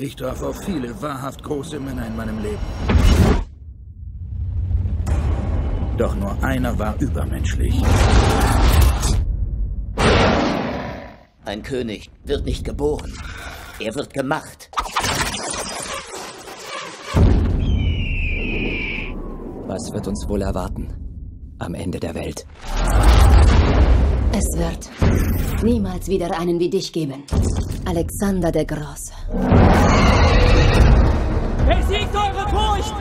Ich traf auf viele wahrhaft große Männer in meinem Leben. Doch nur einer war übermenschlich. Ein König wird nicht geboren. Er wird gemacht. Was wird uns wohl erwarten? Am Ende der Welt. Es wird niemals wieder einen wie dich geben. Alexander der Große. Besiegt eure Furcht!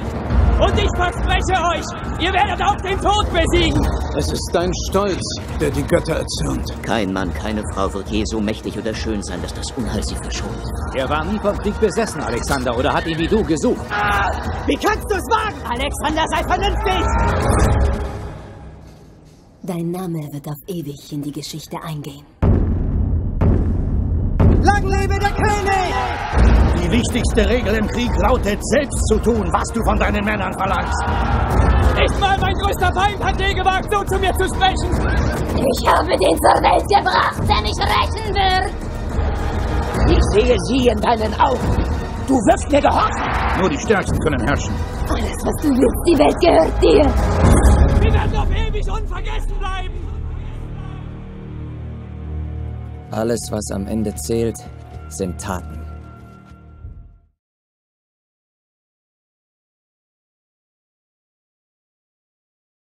Und ich verspreche euch, ihr werdet auch den Tod besiegen! Es ist dein Stolz, der die Götter erzürnt. Kein Mann, keine Frau wird je so mächtig oder schön sein, dass das Unheil sie verschont. Er war nie vom Krieg besessen, Alexander, oder hat ihn wie du gesucht? Ah, wie kannst du es wagen? Alexander, sei vernünftig! Dein Name wird auf ewig in die Geschichte eingehen. Lang lebe der König! Die wichtigste Regel im Krieg lautet, selbst zu tun, was du von deinen Männern verlangst. Nicht mal mein größter Feind hat je gewagt, so zu mir zu sprechen! Ich habe den zur Welt gebracht, der mich rächen wird! Ich sehe sie in deinen Augen. Du wirst mir gehorsam. Nur die Stärksten können herrschen. Alles, was du willst, die Welt gehört dir! Wir werden auf ewig unvergessen bleiben! Alles, was am Ende zählt, sind Taten.